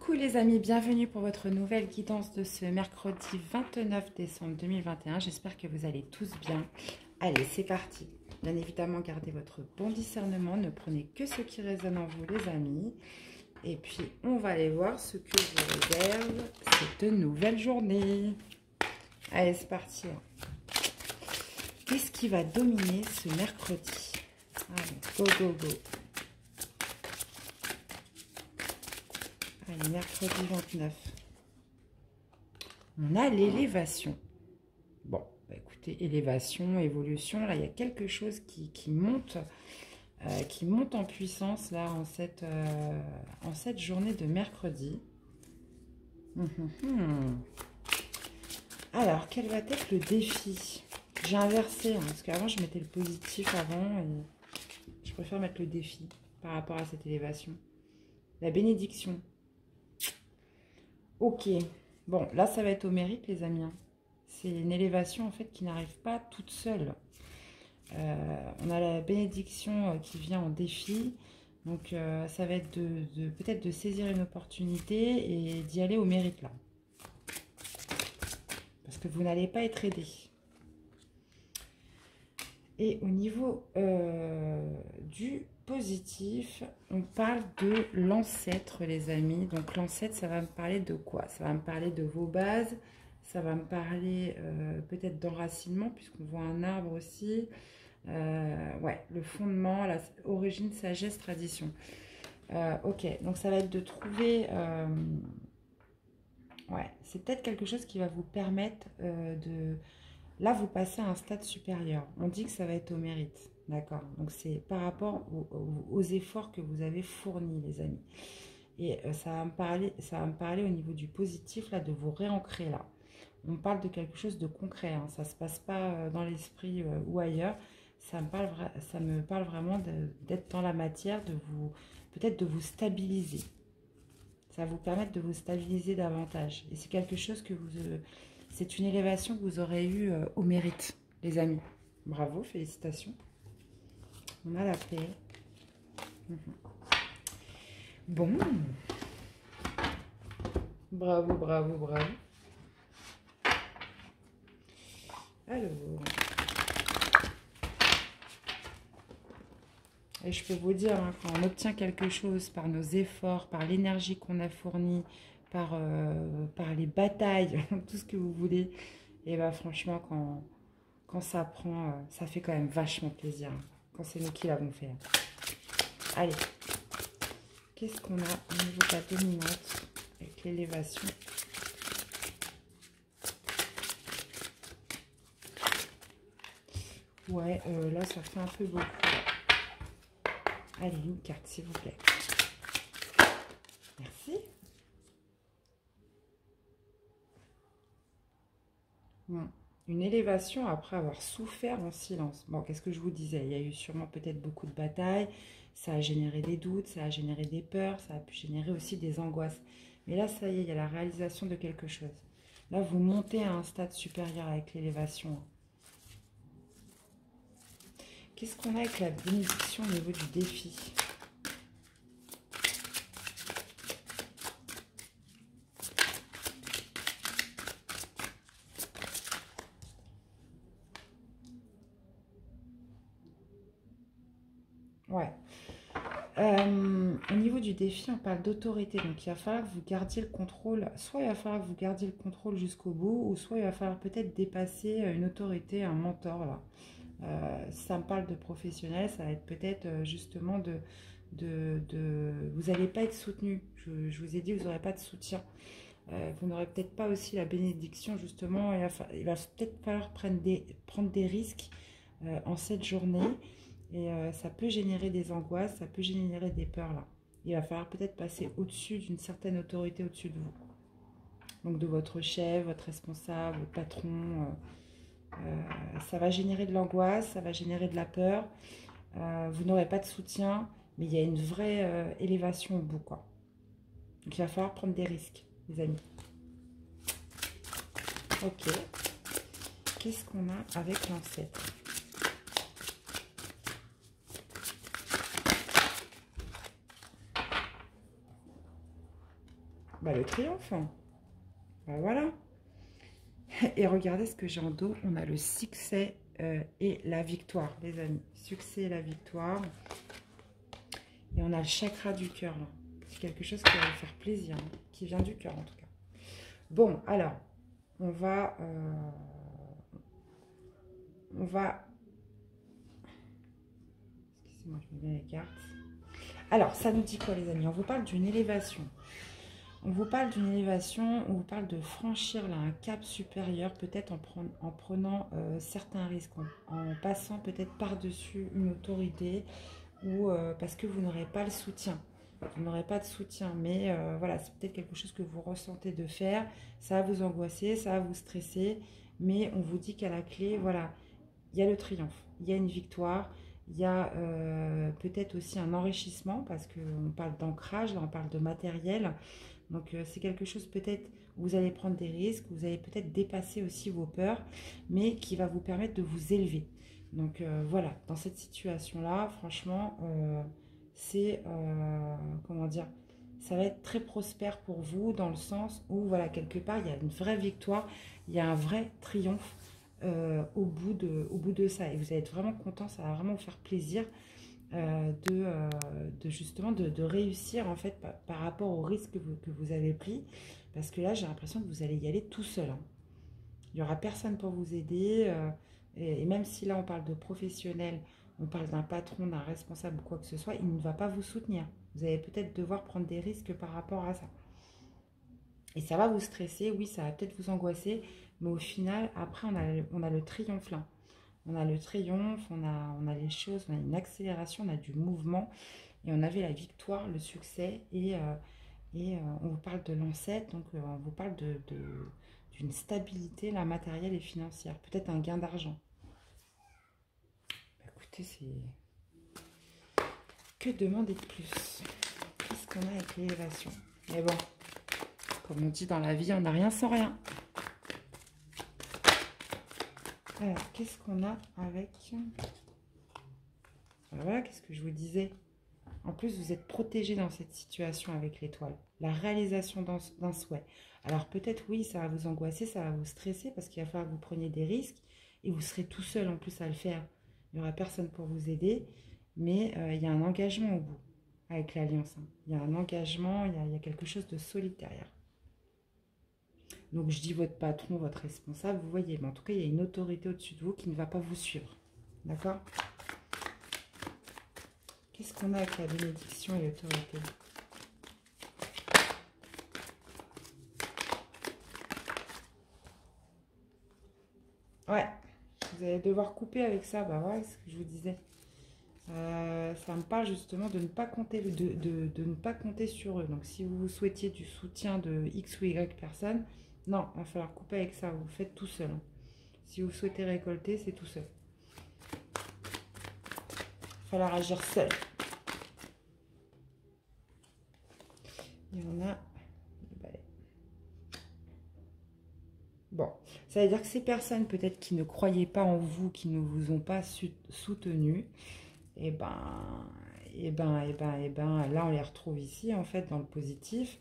Coucou les amis, bienvenue pour votre nouvelle guidance de ce mercredi 29 décembre 2021. J'espère que vous allez tous bien. Allez, c'est parti. Bien évidemment, gardez votre bon discernement. Ne prenez que ce qui résonne en vous les amis. Et puis, on va aller voir ce que vous réserve cette nouvelle journée. Allez, c'est parti. Qu'est-ce qui va dominer ce mercredi? Allez, go, go, go. Mercredi 29. On a l'élévation. Bon, bah écoutez, élévation, évolution, là, il y a quelque chose qui, monte, euh, qui monte en puissance, là, en cette, euh, en cette journée de mercredi. Hum, hum, hum. Alors, quel va être le défi? J'ai inversé, hein, parce qu'avant, je mettais le positif avant, je préfère mettre le défi par rapport à cette élévation. La bénédiction. Ok. Bon, là, ça va être au mérite, les amis. Hein. C'est une élévation, en fait, qui n'arrive pas toute seule. Euh, on a la bénédiction euh, qui vient en défi. Donc, euh, ça va être de, peut-être de saisir une opportunité et d'y aller au mérite, là. Parce que vous n'allez pas être aidé. Et au niveau du positif, on parle de l'ancêtre, les amis. Donc, l'ancêtre, ça va me parler de quoi? Ça va me parler de vos bases. Ça va me parler euh, peut-être d'enracinement, puisqu'on voit un arbre aussi. Euh, ouais, le fondement, la origine, sagesse, tradition. Euh, ok, donc ça va être de trouver... ouais, c'est peut-être quelque chose qui va vous permettre de... Là, vous passez à un stade supérieur. On dit que ça va être au mérite. D'accord Donc, c'est par rapport aux, efforts que vous avez fournis, les amis. Et euh, ça, va me parler, ça va me parler au niveau du positif, là, de vous réancrer, là. On parle de quelque chose de concret. Hein. Ça ne se passe pas euh, dans l'esprit euh, ou ailleurs. Ça me parle, ça me parle vraiment d'être dans la matière, de vous peut-être de vous stabiliser. Ça va vous permettre de vous stabiliser davantage. Et c'est quelque chose que vous... c'est une élévation que vous aurez eue au mérite, les amis. Bravo, félicitations. On a la paix. Mhm. Bon. Bravo, bravo, bravo. Alors. Et je peux vous dire, hein, quand on obtient quelque chose par nos efforts, par l'énergie qu'on a fournie, par, euh, par les batailles, tout ce que vous voulez, et bien franchement, quand, quand ça prend, euh, ça fait quand même vachement plaisir c'est nous qui l'avons fait. Allez, qu'est-ce qu'on a au niveau de la dominante avec l'élévation? Ouais, euh, là, ça fait un peu beaucoup. Allez, une carte, s'il vous plaît. Merci. Bon une élévation après avoir souffert en silence. Bon, qu'est-ce que je vous disais? Il y a eu sûrement peut-être beaucoup de batailles, ça a généré des doutes, ça a généré des peurs, ça a pu générer aussi des angoisses. Mais là, ça y est, il y a la réalisation de quelque chose. Là, vous montez à un stade supérieur avec l'élévation. Qu'est-ce qu'on a avec la bénédiction au niveau du défi Ouais. Euh, au niveau du défi, on parle d'autorité. Donc, il va falloir que vous gardiez le contrôle. Soit il va falloir que vous gardiez le contrôle jusqu'au bout, ou soit il va falloir peut-être dépasser une autorité, un mentor. Là. Euh, ça me parle de professionnel, ça va être peut-être euh, justement de, de, Vous n'allez pas être soutenu. Je, vous ai dit, vous n'aurez pas de soutien. vous n'aurez peut-être pas aussi la bénédiction, justement. Il va, peut-être falloir prendre des, prendre des risques en cette journée. Et euh, ça peut générer des angoisses, ça peut générer des peurs là. Il va falloir peut-être passer au-dessus d'une certaine autorité au-dessus de vous. Donc de votre chef, votre responsable, votre patron. Euh, euh, ça va générer de l'angoisse, ça va générer de la peur. vous n'aurez pas de soutien, mais il y a une vraie élévation au bout. Quoi. Donc il va falloir prendre des risques, les amis. Ok. Qu'est-ce qu'on a avec l'ancêtre? Bah, le triomphe. Bah, voilà. Et regardez ce que j'ai en dos. On a le succès euh, et la victoire, les amis. Succès et la victoire. Et on a le chakra du cœur, C'est quelque chose qui va vous faire plaisir, hein, qui vient du cœur, en tout cas. Bon, alors, on va... Euh, on va... Excusez-moi, je mets bien les cartes. Alors, ça nous dit quoi, les amis? On vous parle d'une élévation. On vous parle d'une élévation, on vous parle de franchir là, un cap supérieur, peut-être en, prenant euh, certains risques, en, passant peut-être par-dessus une autorité, ou euh, parce que vous n'aurez pas le soutien. Vous n'aurez pas de soutien, mais euh, voilà, c'est peut-être quelque chose que vous ressentez de faire. Ça va vous angoisser, ça va vous stresser, mais on vous dit qu'à la clé, voilà, il y a le triomphe, il y a une victoire, il y a peut-être aussi un enrichissement, parce qu'on parle d'ancrage, là on parle de matériel, donc euh, c'est quelque chose peut-être où vous allez prendre des risques, vous allez peut-être dépasser aussi vos peurs, mais qui va vous permettre de vous élever. Donc euh, voilà, dans cette situation-là, franchement, euh, c'est, comment dire, ça va être très prospère pour vous dans le sens où, voilà, quelque part, il y a une vraie victoire, il y a un vrai triomphe au, bout de, au bout de ça. Et vous allez être vraiment content, ça va vraiment vous faire plaisir. Euh, de, euh, de, justement de, réussir en fait par, rapport au risque que vous, que vous, avez pris. Parce que là, j'ai l'impression que vous allez y aller tout seul. Hein. Il n'y aura personne pour vous aider. Euh, et, même si là, on parle de professionnel, on parle d'un patron, d'un responsable ou quoi que ce soit, il ne va pas vous soutenir. Vous allez peut-être devoir prendre des risques par rapport à ça. Et ça va vous stresser, oui, ça va peut-être vous angoisser, mais au final, après, on a, on a le triomphe là on a le triomphe, on a, les choses, on a une accélération, on a du mouvement. Et on avait la victoire, le succès. Et, euh, euh, on vous parle de l'ancêtre, donc euh, on vous parle d'une stabilité la matérielle et financière. Peut-être un gain d'argent. Bah, écoutez, c'est... Que demander de plus? Qu'est-ce qu'on a avec l'élévation? Mais bon, comme on dit dans la vie, on n'a rien sans rien. Alors, qu'est-ce qu'on a avec... voilà, qu'est-ce que je vous disais En plus, vous êtes protégé dans cette situation avec l'étoile. La réalisation d'un souhait. Alors, peut-être, oui, ça va vous angoisser, ça va vous stresser parce qu'il va falloir que vous preniez des risques et vous serez tout seul en plus à le faire. Il n'y aura personne pour vous aider, mais euh, il y a un engagement au bout avec l'alliance. Hein. Il y a un engagement, il y a, il y a quelque chose de solide derrière. Donc je dis votre patron, votre responsable, vous voyez. Mais en tout cas, il y a une autorité au-dessus de vous qui ne va pas vous suivre. D'accord? Qu'est-ce qu'on a avec la bénédiction et l'autorité? Ouais, vous allez devoir couper avec ça. Bah ouais, ce que je vous disais. Euh, ça me parle justement de ne pas compter de, de, ne pas compter sur eux. Donc si vous souhaitiez du soutien de X ou Y personne, non, il va falloir couper avec ça. Vous faites tout seul. Hein. Si vous souhaitez récolter, c'est tout seul. Il va falloir agir seul. Il y en a... Bon, ça veut dire que ces personnes peut-être qui ne croyaient pas en vous, qui ne vous ont pas soutenu, et eh ben, et eh ben, et eh ben, et ben, là on les retrouve ici en fait dans le positif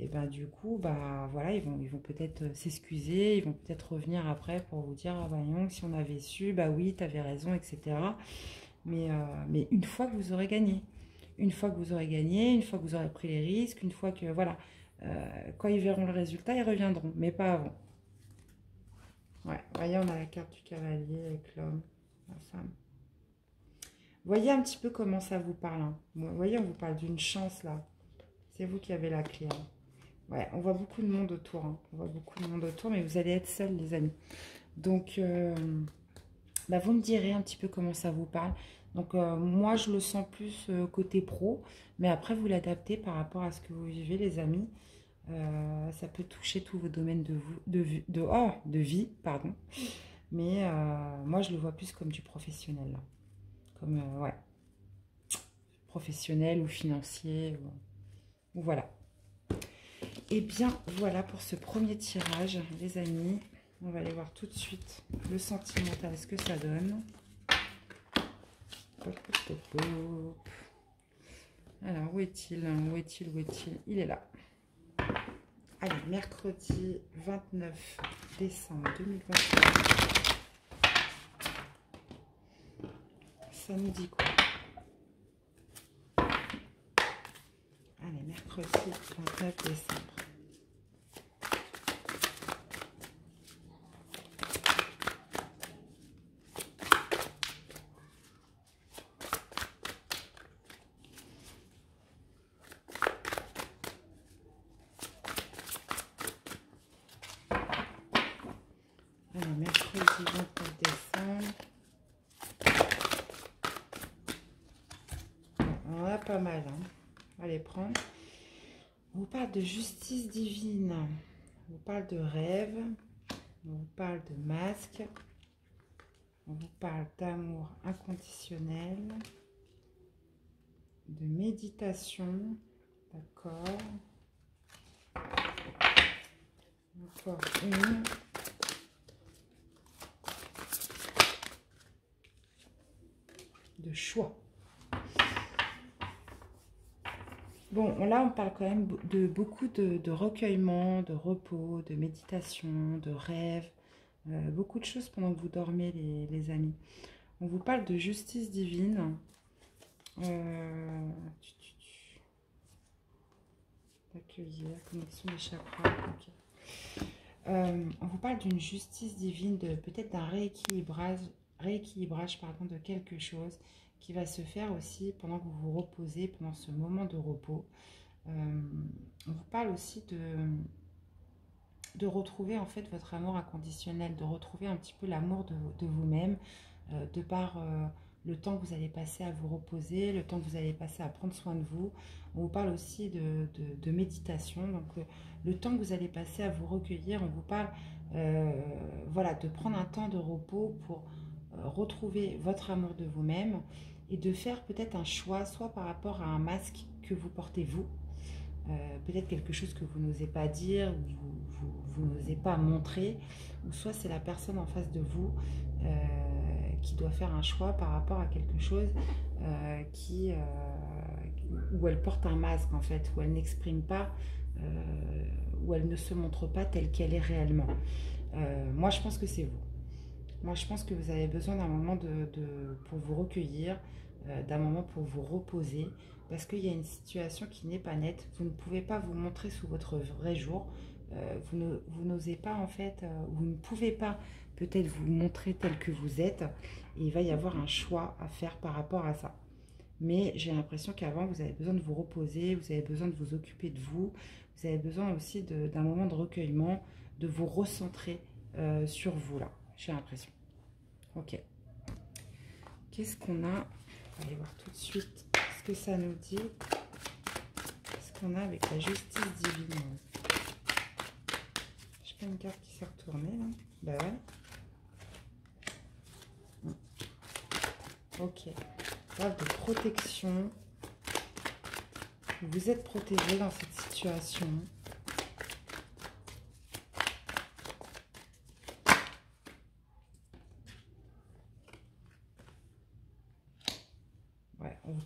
et ben du coup, bah voilà, ils vont, ils vont peut-être euh, s'excuser, ils vont peut-être revenir après pour vous dire, ah bah si on avait su, bah oui, tu avais raison, etc. Mais, euh, mais une fois que vous aurez gagné, une fois que vous aurez gagné, une fois que vous aurez pris les risques, une fois que, voilà, euh, quand ils verront le résultat, ils reviendront, mais pas avant. Ouais, voyez, on a la carte du cavalier avec l'homme, la femme. Voyez un petit peu comment ça vous parle. Hein. Voyez, on vous parle d'une chance là. C'est vous qui avez la clé. Hein. Ouais, on voit beaucoup de monde autour. Hein. On voit beaucoup de monde autour, mais vous allez être seul, les amis. Donc, euh, bah, vous me direz un petit peu comment ça vous parle. Donc, euh, moi, je le sens plus euh, côté pro, mais après, vous l'adaptez par rapport à ce que vous vivez, les amis. ça peut toucher tous vos domaines de, de, de, oh, de vie, pardon. Mais moi, je le vois plus comme du professionnel, là. Comme, ouais, professionnel ou financier. ou voilà. Et eh bien, voilà pour ce premier tirage, les amis. On va aller voir tout de suite le sentimental, ce que ça donne. Alors, où est-il Où est-il Où est-il? Il est là. Allez, mercredi 29 décembre 2021. Ça nous dit quoi? Allez, mercredi 29 décembre. Alors, mercredi 29 décembre. On en a pas mal. Hein. Allez, prendre. On vous parle de divine. On vous parle de rêve. On vous parle de masque. On vous parle d'amour inconditionnel. De méditation. D'accord. Encore une. de choix. Bon, là, on parle quand même de beaucoup de, recueillement, de repos, de méditation, de rêve, euh, beaucoup de choses pendant que vous dormez, les, amis. On vous parle de justice divine. Euh. Euh, on vous parle d'une justice divine, peut-être d'un rééquilibrage rééquilibrage pardon, de quelque chose qui va se faire aussi pendant que vous vous reposez, pendant ce moment de repos. Euh, on vous parle aussi de, de retrouver en fait votre amour inconditionnel, de retrouver un petit peu l'amour de, vous-même, euh, de par euh, le temps que vous allez passer à vous reposer, le temps que vous allez passer à prendre soin de vous. On vous parle aussi de, de méditation, donc le temps que vous allez passer à vous recueillir, on vous parle voilà, de prendre un temps de repos pour retrouver votre amour de vous-même et de faire peut-être un choix, soit par rapport à un masque que vous portez vous, euh, peut-être quelque chose que vous n'osez pas dire, ou vous, n'osez pas montrer, ou soit c'est la personne en face de vous euh, qui doit faire un choix par rapport à quelque chose qui, où elle porte un masque en fait, où elle n'exprime pas, où elle ne se montre pas telle qu'elle est réellement. moi je pense que c'est vous. Moi, je pense que vous avez besoin d'un moment pour vous recueillir, euh, d'un moment pour vous reposer, parce qu'il y a une situation qui n'est pas nette. Vous ne pouvez pas vous montrer sous votre vrai jour. Euh, vous n'osez pas, en fait, euh, vous ne pouvez pas peut-être vous montrer tel que vous êtes. Et il va y avoir un choix à faire par rapport à ça. Mais j'ai l'impression qu'avant, vous avez besoin de vous reposer, vous avez besoin de vous occuper de vous, vous avez besoin aussi d'un moment de recueillement, de vous recentrer sur vous là j'ai l'impression. Ok. Qu'est-ce qu'on a? On va aller voir tout de suite ce que ça nous dit. Qu'est-ce qu'on a avec la justice divine? Je pas une carte qui s'est retournée là. Bah ouais. Ok. Carte de protection. Vous êtes protégé dans cette situation.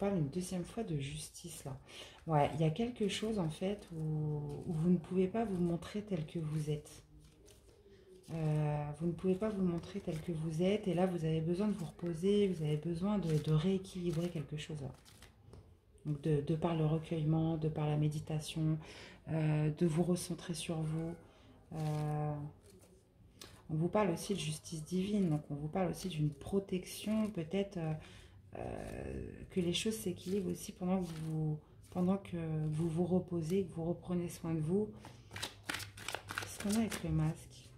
Une deuxième fois de justice là. Ouais, il y a quelque chose en fait où, vous ne pouvez pas vous montrer tel que vous êtes. Euh, vous ne pouvez pas vous montrer tel que vous êtes et là vous avez besoin de vous reposer, vous avez besoin de, rééquilibrer quelque chose. De, par le recueillement, de par la méditation, euh, de vous recentrer sur vous. Euh, on vous parle aussi de justice divine, donc on vous parle aussi d'une protection peut-être que les choses s'équilibrent aussi pendant que vous pendant que vous vous reposez, que vous reprenez soin de vous. Qu'est-ce qu'on a avec le masque?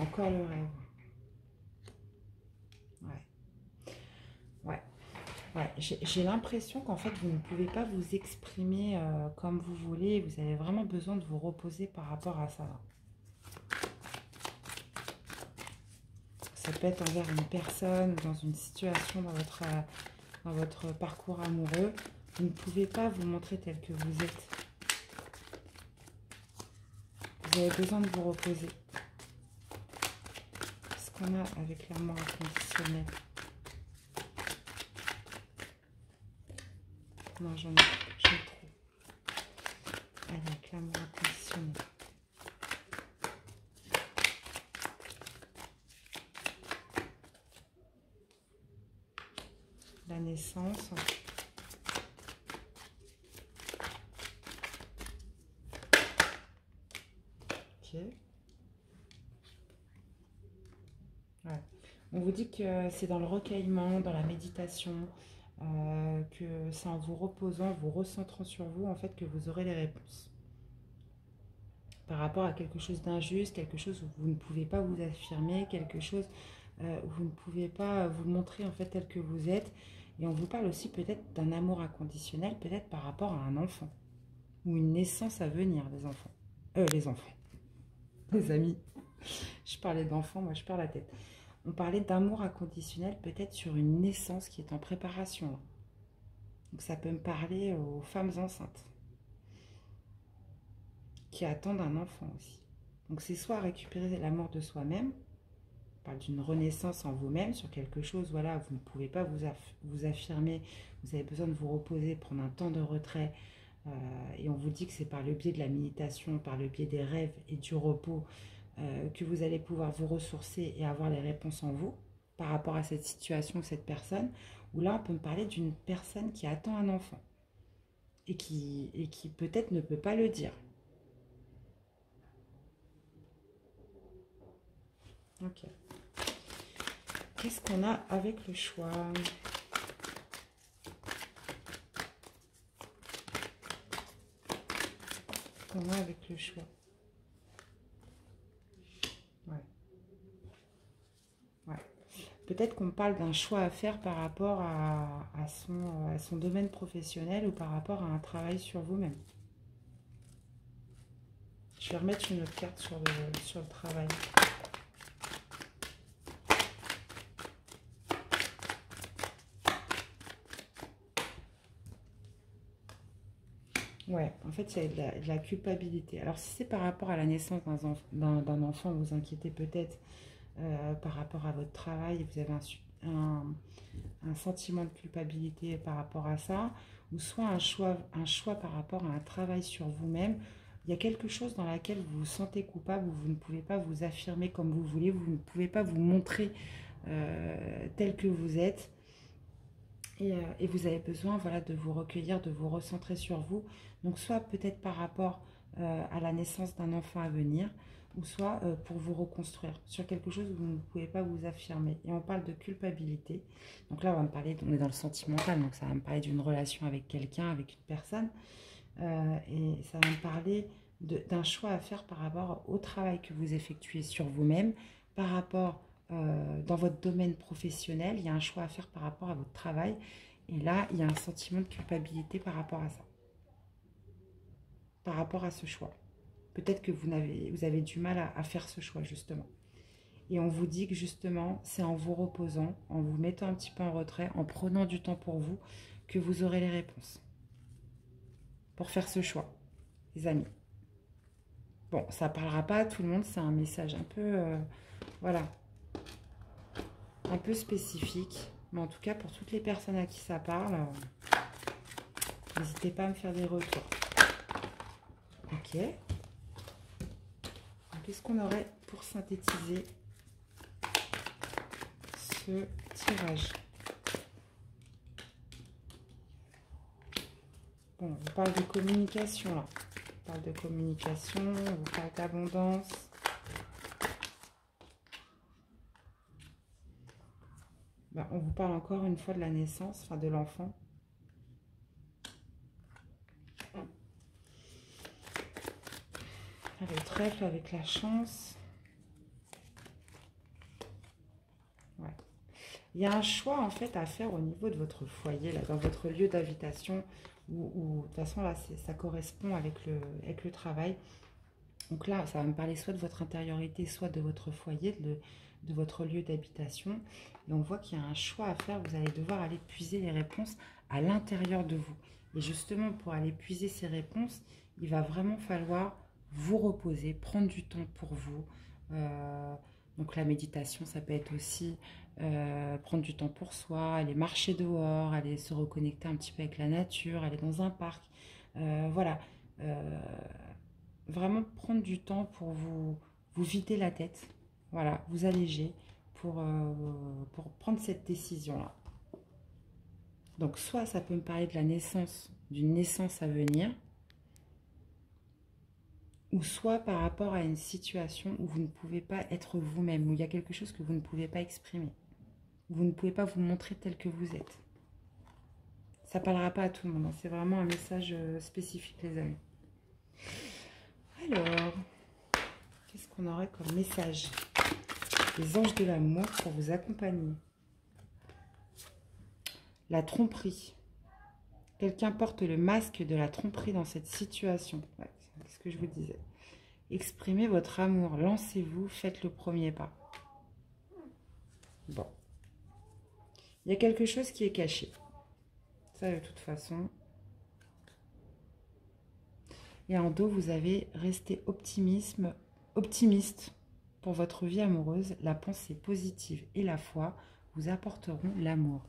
Encore le rêve. J'ai l'impression qu'en fait, vous ne pouvez pas vous exprimer euh, comme vous voulez. Vous avez vraiment besoin de vous reposer par rapport à ça. Ça peut être envers une personne, dans une situation, dans votre, euh, dans votre parcours amoureux. Vous ne pouvez pas vous montrer tel que vous êtes. Vous avez besoin de vous reposer. Qu'est-ce qu'on a avec l'amour inconditionnel J'en ai, trop. Avec l'amour. La naissance. Ok. On vous dit que c'est dans le recueillement, dans la méditation, c'est en vous reposant, vous recentrant sur vous, en fait, que vous aurez les réponses. Par rapport à quelque chose d'injuste, quelque chose où vous ne pouvez pas vous affirmer, quelque chose euh, où vous ne pouvez pas vous montrer, en fait, tel que vous êtes. Et on vous parle aussi peut-être d'un amour inconditionnel, peut-être par rapport à un enfant. Ou une naissance à venir, les enfants. Euh, les enfants. Les amis. Je parlais d'enfants, moi je perds la tête. On parlait d'amour inconditionnel, peut-être sur une naissance qui est en préparation. Donc ça peut me parler aux femmes enceintes qui attendent un enfant aussi. Donc c'est soit récupérer l'amour de soi-même, on parle d'une renaissance en vous-même sur quelque chose, voilà, vous ne pouvez pas vous, vous, affirmer, vous avez besoin de vous reposer, prendre un temps de retrait, euh, et on vous dit que c'est par le biais de la méditation, par le biais des rêves et du repos, euh, que vous allez pouvoir vous ressourcer et avoir les réponses en vous par rapport à cette situation, cette personne, ou là on peut me parler d'une personne qui attend un enfant et qui, et qui peut-être ne peut pas le dire. Ok. Qu'est-ce qu'on a avec le choix? Qu'on a avec le choix? Peut-être qu'on parle d'un choix à faire par rapport à, son, domaine professionnel ou par rapport à un travail sur vous-même. Je vais remettre une autre carte sur le, travail. Ouais, en fait, il y a de la, culpabilité. Alors, si c'est par rapport à la naissance d'un enfant, vous inquiétez peut-être euh, par rapport à votre travail, vous avez un, sentiment de culpabilité par rapport à ça, ou soit un choix, un choix par rapport à un travail sur vous-même. Il y a quelque chose dans laquelle vous vous sentez coupable, où vous ne pouvez pas vous affirmer comme vous voulez, vous ne pouvez pas vous montrer euh, tel que vous êtes. Et, euh, et, vous avez besoin voilà, de vous recueillir, de vous recentrer sur vous. Donc soit peut-être par rapport à la naissance d'un enfant à venir, ou soit euh, pour vous reconstruire sur quelque chose où vous ne pouvez pas vous affirmer. Et on parle de culpabilité. Donc là, on va me parler, on est dans le sentimental, donc ça va me parler d'une relation avec quelqu'un, avec une personne. Euh, et ça va me parler d'un choix à faire par rapport au travail que vous effectuez sur vous-même, par rapport euh, dans votre domaine professionnel, il y a un choix à faire par rapport à votre travail. Et là, il y a un sentiment de culpabilité par rapport à ça. Par rapport à ce choix. Peut-être que vous avez, du mal à, faire ce choix, justement. Et on vous dit que justement, c'est en vous reposant, en vous mettant un petit peu en retrait, en prenant du temps pour vous, que vous aurez les réponses pour faire ce choix, les amis. Bon, ça ne parlera pas à tout le monde, c'est un message un peu, euh, voilà, un peu spécifique. Mais en tout cas, pour toutes les personnes à qui ça parle, euh, n'hésitez pas à me faire des retours. Ok qu'est-ce qu'on aurait pour synthétiser ce tirage Bon, on parle de communication là. On parle de communication, on parle d'abondance. Ben, on vous parle encore une fois de la naissance, enfin de l'enfant. Le trèfle avec la chance. Il y a un choix en fait à faire au niveau de votre foyer, là, dans votre lieu d'habitation, où, de toute façon là ça correspond avec le, avec le travail. Donc là, ça va me parler soit de votre intériorité, soit de votre foyer, de, de votre lieu d'habitation. Et on voit qu'il y a un choix à faire. Vous allez devoir aller puiser les réponses à l'intérieur de vous. Et justement, pour aller puiser ces réponses, il va vraiment falloir vous reposer, prendre du temps pour vous, euh, Donc la méditation, ça peut être aussi euh, prendre du temps pour soi, aller marcher dehors, aller se reconnecter un petit peu avec la nature, aller dans un parc. Euh, voilà. Vraiment prendre du temps pour vous, vous vider la tête. Voilà, vous alléger pour, pour prendre cette décision-là. Donc soit ça peut me parler de la naissance, d'une naissance à venir, ou soit par rapport à une situation où vous ne pouvez pas être vous-même, où il y a quelque chose que vous ne pouvez pas exprimer. Vous ne pouvez pas vous montrer tel que vous êtes. Ça ne parlera pas à tout le monde, hein. c'est vraiment un message euh, spécifique les amis. Alors, qu'est-ce qu'on aurait comme message? Les anges de l'amour pour vous accompagner. La tromperie. Quelqu'un porte le masque de la tromperie dans cette situation. c'est ce que je vous disais. Exprimez votre amour, lancez-vous, faites le premier pas. Bon. Il y a quelque chose qui est caché. Ça, de toute façon. Et en dos, vous avez resté optimisme, optimiste pour votre vie amoureuse. La pensée positive et la foi vous apporteront l'amour.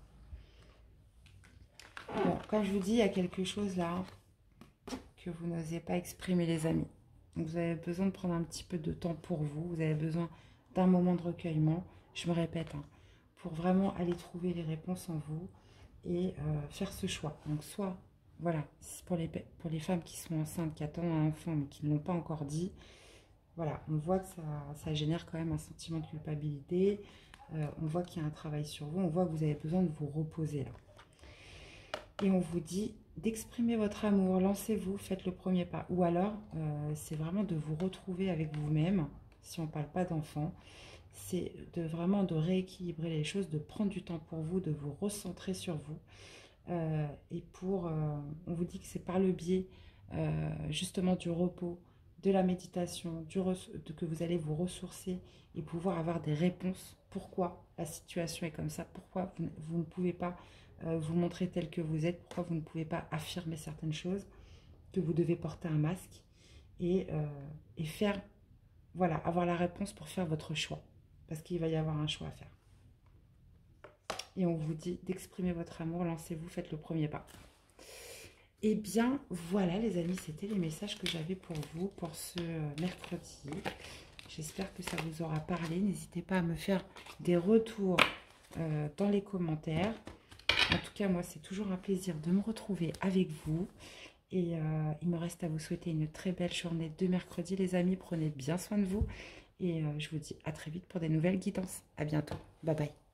Bon, quand je vous dis, il y a quelque chose là que vous n'osez pas exprimer, les amis. Vous avez besoin de prendre un petit peu de temps pour vous. Vous avez besoin d'un moment de recueillement. Je me répète, hein, pour vraiment aller trouver les réponses en vous et euh, faire ce choix. Donc, soit, voilà, pour les, pour les femmes qui sont enceintes, qui attendent un enfant, mais qui ne l'ont pas encore dit, voilà, on voit que ça, génère quand même un sentiment de culpabilité. Euh, on voit qu'il y a un travail sur vous. On voit que vous avez besoin de vous reposer là. Et on vous dit d'exprimer votre amour, lancez-vous, faites le premier pas. Ou alors, euh, c'est vraiment de vous retrouver avec vous-même, si on ne parle pas d'enfant. C'est de vraiment de rééquilibrer les choses, de prendre du temps pour vous, de vous recentrer sur vous. Euh, et pour, euh, on vous dit que c'est par le biais justement du repos, de la méditation, du que vous allez vous ressourcer et pouvoir avoir des réponses. Pourquoi la situation est comme ça? Pourquoi vous ne pouvez pas euh, vous montrer tel que vous êtes, pourquoi vous ne pouvez pas affirmer certaines choses, que vous devez porter un masque et, euh, et faire, voilà, avoir la réponse pour faire votre choix. Parce qu'il va y avoir un choix à faire. Et on vous dit d'exprimer votre amour, lancez-vous, faites le premier pas. Et eh bien, voilà les amis, c'était les messages que j'avais pour vous pour ce euh, mercredi. J'espère que ça vous aura parlé. N'hésitez pas à me faire des retours dans les commentaires. En tout cas, moi, c'est toujours un plaisir de me retrouver avec vous. Et euh, il me reste à vous souhaiter une très belle journée de mercredi, les amis. Prenez bien soin de vous. Et euh, je vous dis à très vite pour des nouvelles guidances. À bientôt. Bye bye.